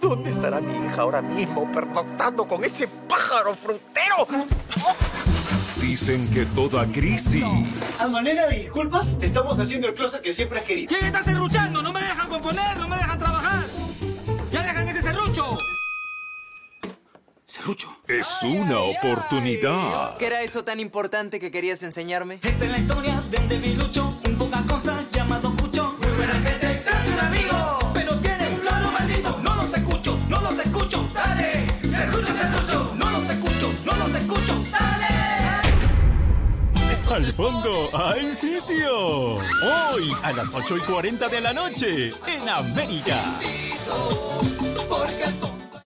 ¿Dónde estará mi hija ahora mismo pernoctando con ese pájaro frutero? Dicen que toda crisis A manera de disculpas, te estamos haciendo el closet que siempre has querido. ¿Quién está serruchando? No me dejan componer, no me dejan trabajar. ¡Ya dejan ese serrucho! Serrucho. es una oportunidad. ¿Qué era eso tan importante que querías enseñarme? Esta es la historia de un debilucho, un poca cosa llamado los escucho. Dale. Al fondo hay sitio. Hoy a las 8 y 40 de la noche en América.